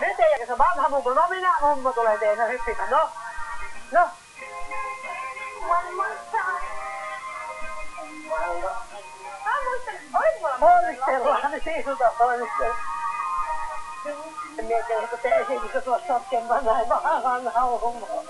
Nyt ei, se vanha mummo. No minä mummo tulee teidän hyppimään. No. No. Ponnistellaan nyt sinulta ponnistellaan. Mietin, että te esititte tuossa sotkemaan näin vanha mummo.